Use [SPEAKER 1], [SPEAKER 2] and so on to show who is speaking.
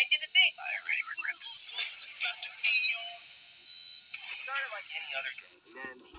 [SPEAKER 1] I did the thing.
[SPEAKER 2] I already regret this.
[SPEAKER 1] It started like any other game, and then